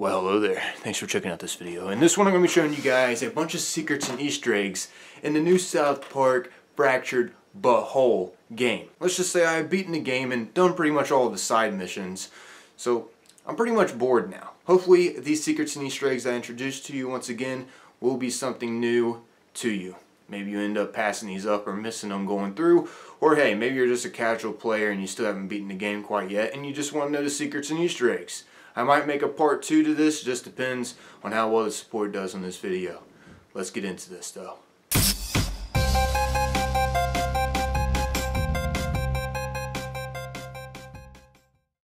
Well, hello there. Thanks for checking out this video. In this one, I'm going to be showing you guys a bunch of secrets and Easter eggs in the new South Park Fractured But Whole game. Let's just say I've beaten the game and done pretty much all of the side missions, so I'm pretty much bored now. Hopefully, these secrets and Easter eggs I introduced to you once again will be something new to you. Maybe you end up passing these up or missing them going through, or hey, maybe you're just a casual player and you still haven't beaten the game quite yet and you just want to know the secrets and Easter eggs. I might make a part two to this, just depends on how well the support does on this video. Let's get into this though.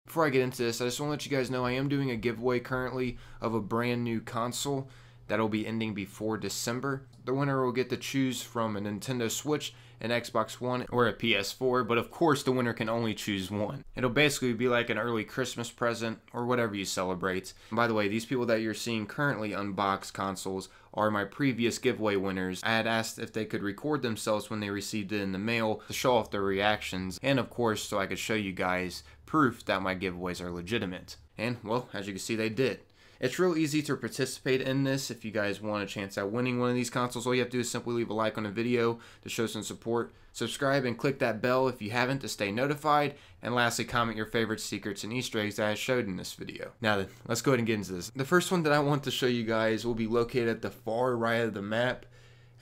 Before I get into this, I just want to let you guys know I am doing a giveaway currently of a brand new console that'll be ending before December. The winner will get to choose from a Nintendo Switch, an Xbox One, or a PS4, but of course the winner can only choose one. It'll basically be like an early Christmas present or whatever you celebrate. And by the way, these people that you're seeing currently unbox consoles are my previous giveaway winners. I had asked if they could record themselves when they received it in the mail to show off their reactions, and of course so I could show you guys proof that my giveaways are legitimate. And well, as you can see they did. It's real easy to participate in this if you guys want a chance at winning one of these consoles. All you have to do is simply leave a like on the video to show some support. Subscribe and click that bell if you haven't to stay notified. And lastly, comment your favorite secrets and Easter eggs that I showed in this video. Now then, let's go ahead and get into this. The first one that I want to show you guys will be located at the far right of the map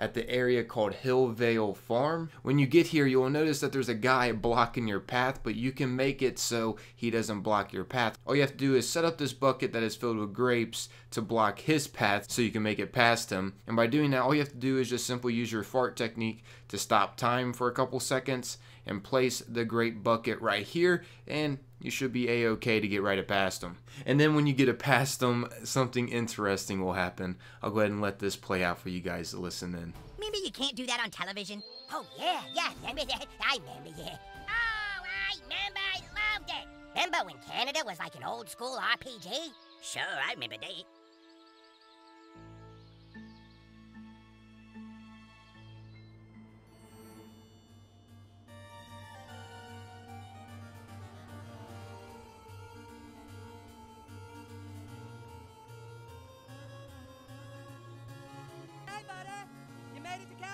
at the area called Hillvale Farm. When you get here, you'll notice that there's a guy blocking your path, but you can make it so he doesn't block your path. All you have to do is set up this bucket that is filled with grapes to block his path so you can make it past him. And by doing that, all you have to do is just simply use your fart technique to stop time for a couple seconds and place the great bucket right here and you should be a-okay to get right past them. And then when you get past them, something interesting will happen. I'll go ahead and let this play out for you guys to listen in. Maybe you can't do that on television. Oh, yeah, yeah, remember that? I remember, yeah. Oh, I remember, I loved it. Remember when Canada was like an old school RPG? Sure, I remember that.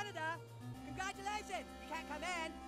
Canada! Congratulations! You can't come in!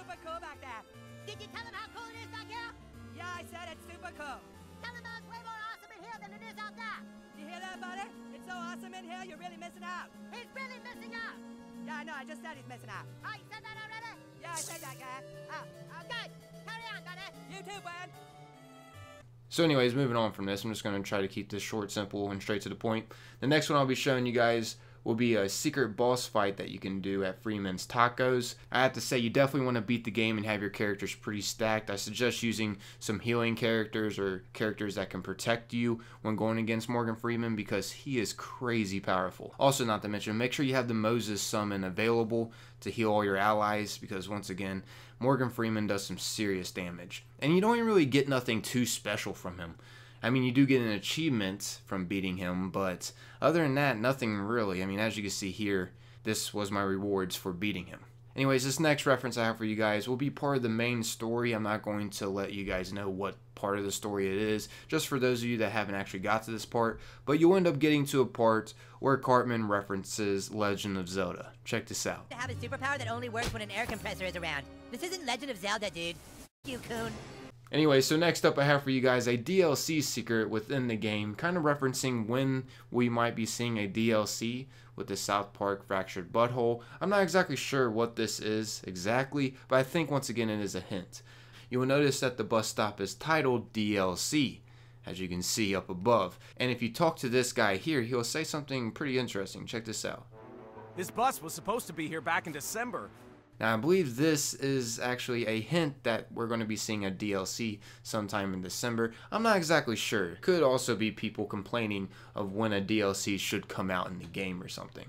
Super cool back there. Did you tell him how cool it is back here? Yeah, I said it's super cool. Tell him how it's way more awesome in here than it is out there. You hear that, buddy? It's so awesome in here, you're really missing out. He's really missing out. Yeah, I know, I just said he's missing out. Oh, you said that already? Yeah, I said that, guy. Oh, Oh, good. Carry on, buddy. you too, Gwen. So anyways, moving on from this, I'm just going to try to keep this short, simple, and straight to the point. The next one I'll be showing you guys will be a secret boss fight that you can do at Freeman's Tacos. I have to say, you definitely want to beat the game and have your characters pretty stacked. I suggest using some healing characters or characters that can protect you when going against Morgan Freeman because he is crazy powerful. Also, not to mention, make sure you have the Moses summon available to heal all your allies because once again, Morgan Freeman does some serious damage. And you don't even really get nothing too special from him. I mean, you do get an achievement from beating him, but other than that, nothing really. I mean, as you can see here, this was my rewards for beating him. Anyways, this next reference I have for you guys will be part of the main story. I'm not going to let you guys know what part of the story it is, just for those of you that haven't actually got to this part. But you'll end up getting to a part where Cartman references Legend of Zelda. Check this out. To have a superpower that only works when an air compressor is around. This isn't Legend of Zelda, dude. You coon. Anyway, so next up I have for you guys a DLC secret within the game, kind of referencing when we might be seeing a DLC with the South Park Fractured But Whole. I'm not exactly sure what this is exactly, but I think once again it is a hint. You will notice that the bus stop is titled DLC, as you can see up above. And if you talk to this guy here, he'll say something pretty interesting. Check this out. This bus was supposed to be here back in December. Now, I believe this is actually a hint that we're going to be seeing a DLC sometime in December. I'm not exactly sure. Could also be people complaining of when a DLC should come out in the game or something.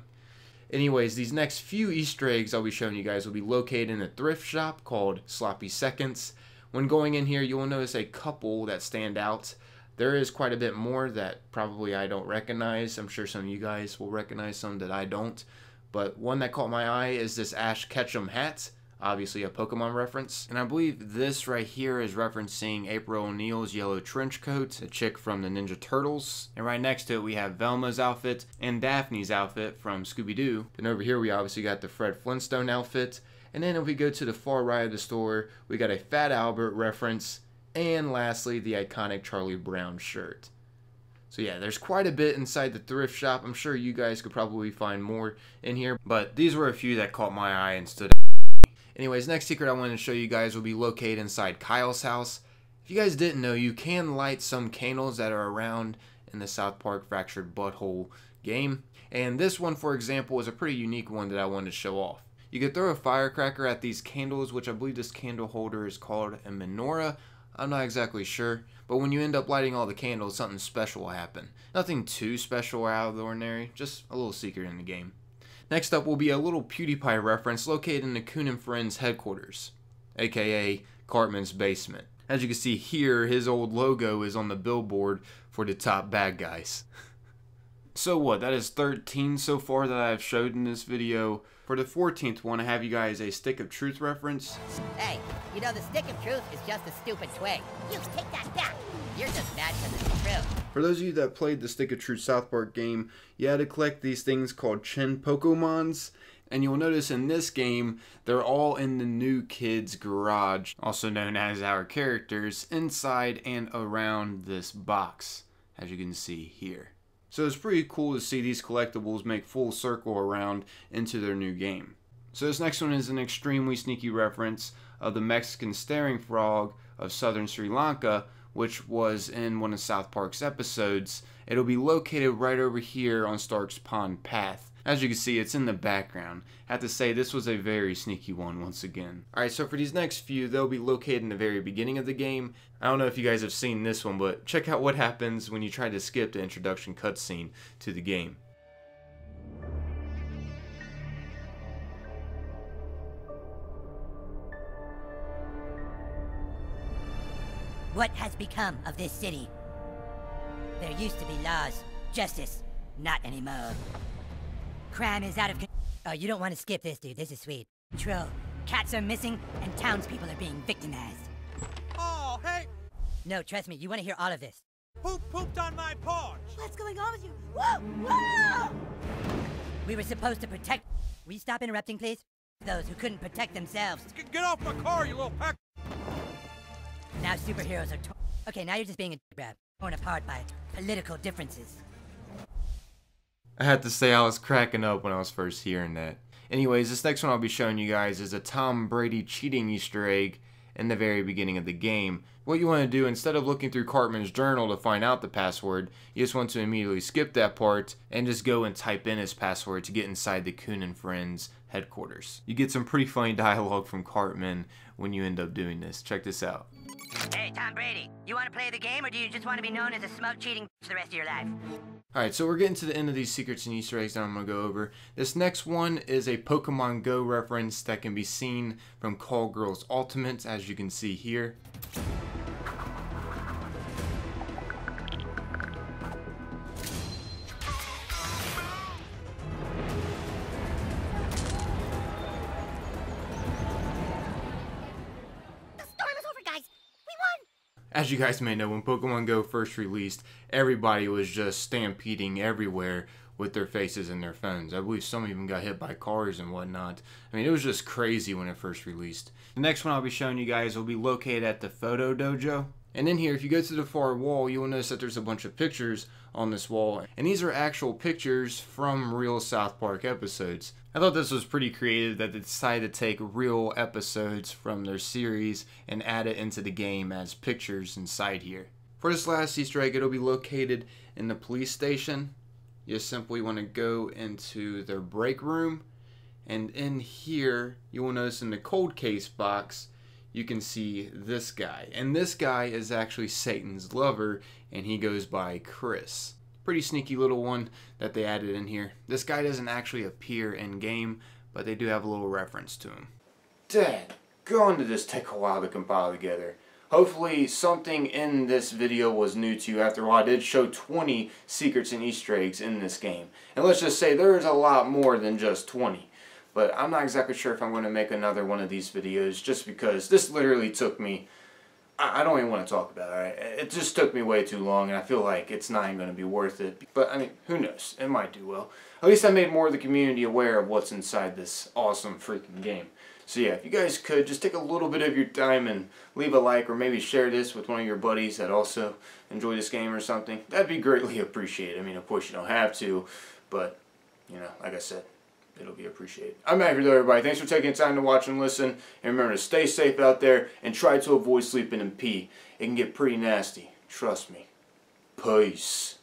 Anyways, these next few Easter eggs I'll be showing you guys will be located in a thrift shop called Sloppy Seconds. When going in here, you will notice a couple that stand out. There is quite a bit more that probably I don't recognize. I'm sure some of you guys will recognize some that I don't. But one that caught my eye is this Ash Ketchum hat obviously a Pokemon reference. And I believe this right here is referencing April O'Neil's yellow trench coat, a chick from the Ninja Turtles. And right next to it we have Velma's outfit and Daphne's outfit from Scooby-Doo. And over here we obviously got the Fred Flintstone outfit. And then if we go to the far right of the store, we got a Fat Albert reference. And lastly, the iconic Charlie Brown shirt. So yeah, there's quite a bit inside the thrift shop. I'm sure you guys could probably find more in here, but these were a few that caught my eye and stood out. Anyways, next secret I wanted to show you guys will be located inside Kyle's house. If you guys didn't know, you can light some candles that are around in the South Park Fractured But Whole game. And this one, for example, is a pretty unique one that I wanted to show off. You could throw a firecracker at these candles, which I believe this candle holder is called a menorah. I'm not exactly sure, but when you end up lighting all the candles, something special will happen. Nothing too special or out of the ordinary, just a little secret in the game. Next up will be a little PewDiePie reference located in the Coon and Friends headquarters, aka Cartman's basement. As you can see here, his old logo is on the billboard for the top bad guys. so what, that is 13 so far that I've showed in this video. For the 14th one, I have you guys a Stick of Truth reference. Hey, you know the Stick of Truth is just a stupid twig. You take that back. You're just mad because it's true. For those of you that played the Stick of Truth South Park game, you had to collect these things called Chinpokomons. And you'll notice in this game, they're all in the new kid's garage, also known as our characters, inside and around this box, as you can see here. So it's pretty cool to see these collectibles make full circle around into their new game. So this next one is an extremely sneaky reference of the Mexican staring frog of southern Sri Lanka, which was in one of South Park's episodes. It'll be located right over here on Stark's Pond Path. As you can see, it's in the background. I have to say, this was a very sneaky one once again. Alright, so for these next few, they'll be located in the very beginning of the game. I don't know if you guys have seen this one, but check out what happens when you try to skip the introduction cutscene to the game. What has become of this city? There used to be laws, justice, not anymore. Crime is out of Oh, you don't want to skip this, dude. This is sweet. Troll, cats are missing, and townspeople are being victimized. Oh, hey! No, trust me, you want to hear all of this. Poop pooped on my porch! What's going on with you? Whoa! Whoa! We were supposed to protect... Will you stop interrupting, please? Those who couldn't protect themselves. Get off my car, you little peck! Now superheroes are Okay, now you're just being a torn apart by political differences. I had to say I was cracking up when I was first hearing that. Anyways, this next one I'll be showing you guys is a Tom Brady cheating Easter egg in the very beginning of the game. What you want to do, instead of looking through Cartman's journal to find out the password, you just want to immediately skip that part and just go and type in his password to get inside the Coon and Friends headquarters. You get some pretty funny dialogue from Cartman when you end up doing this. Check this out. Hey, Tom Brady, you want to play the game or do you just want to be known as a smoke cheating for the rest of your life? Alright, so we're getting to the end of these secrets and Easter eggs that I'm going to go over. This next one is a Pokemon Go reference that can be seen from Call Girls Ultimate, as you can see here. As you guys may know, when Pokemon Go first released, everybody was just stampeding everywhere with their faces and their phones. I believe some even got hit by cars and whatnot. I mean, it was just crazy when it first released. The next one I'll be showing you guys will be located at the Photo Dojo. And in here, if you go to the far wall, you will notice that there's a bunch of pictures on this wall. And these are actual pictures from real South Park episodes. I thought this was pretty creative that they decided to take real episodes from their series and add it into the game as pictures inside here. For this last Easter egg, it'll be located in the police station. You simply want to go into their break room And in here, you will notice in the cold case box, you can see this guy. And this guy is actually Satan's lover, and he goes by Chris. Pretty sneaky little one that they added in here. This guy doesn't actually appear in game, but they do have a little reference to him. Dad, going to this take a while to compile together. Hopefully something in this video was new to you. After all, I did show 20 secrets and easter eggs in this game. And let's just say there is a lot more than just 20. But I'm not exactly sure if I'm going to make another one of these videos just because this literally took me... I don't even want to talk about it. It just took me way too long and I feel like it's not even going to be worth it. But I mean, who knows? It might do well. At least I made more of the community aware of what's inside this awesome freaking game. So yeah, if you guys could, just take a little bit of your time and leave a like or maybe share this with one of your buddies that also enjoy this game or something. That'd be greatly appreciated. I mean, of course you don't have to, but, you know, like I said, it'll be appreciated. I'm out here though, everybody. Thanks for taking time to watch and listen. And remember to stay safe out there and try to avoid sleeping in pee. It can get pretty nasty. Trust me. Peace.